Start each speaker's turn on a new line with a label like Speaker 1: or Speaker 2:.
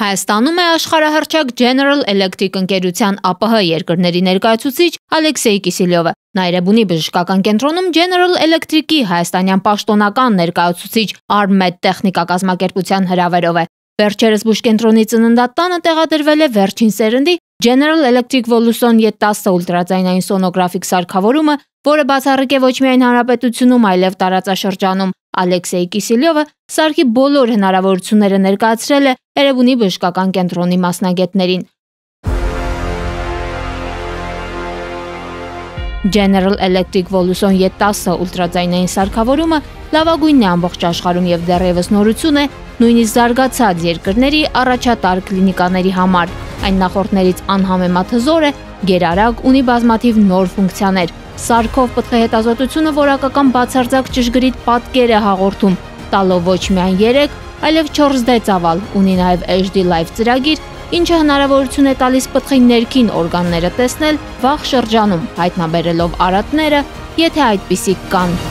Speaker 1: Հայաստանում է աշխարհահռչակ General Electric ընկերության ԱՊՀ երկրների ներկայացուցիչ Ալեքսեյ Կիսիլյովը։ Նա Երևանի բժշկական կենտրոնում General Electric-ի հայաստանյան պաշտոնական ներկայացուցիչ Armed տեխնիկա կազմակերպության հրավերով է։ Վերջերս բուժկենտրոնի ծննդատանը տեղադրվել է վերջին սերնդի General Electric Voluson Y10 ուլտրաձայնային սոնոգրաֆիկ սարքավորումը, որը բացառիկ է ոչ միայն հանրապետությունում, այլև տարածաշրջանում։ Ալեքսեյ Կիսիլյովը սարքի բոլոր հնարավորությունները ներկայացրել է Երևանի բժշկական կենտրոնի մասնագետներին։ General Electric Voluson Y10 ուլտրաձայնային սարքավորումը լավագույնն է ամբողջ աշխարհում եւ դեռևս նորություն է նույնիսկ զարգացած երկրների առաջատար կլինիկաների համար։ Այն նախորդներից անհամեմատ հզոր է, գերարագ, ունի բազմաթիվ նոր ֆունկցիաներ։ Սարքով պտղի հետազոտությունը որակական բացարձակ ճշգրիտ պատկեր է հաղորդում, տալով ոչ միայն 3, այլև 4D ծավալ, ունի նաև HD Live ծրագիր, ինչը հնարավորություն է տալիս պտղի ներքին օրգանները տեսնել վաղ շրջանում, հայտնաբերելով արատները, եթե այդպիսիք կան։